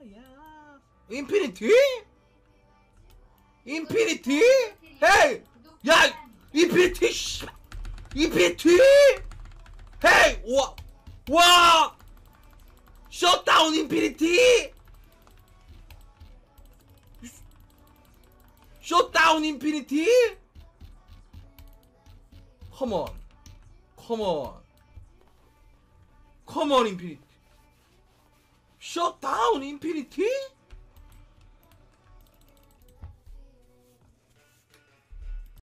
야. Infinity? Infinity? Hey! 야! Infinity! 씨! Infinity! Hey! 와! 와! Shutdown Infinity! Shutdown Infinity? Come on. Come on. 컴온 인피니티. 셧다운 인피니티?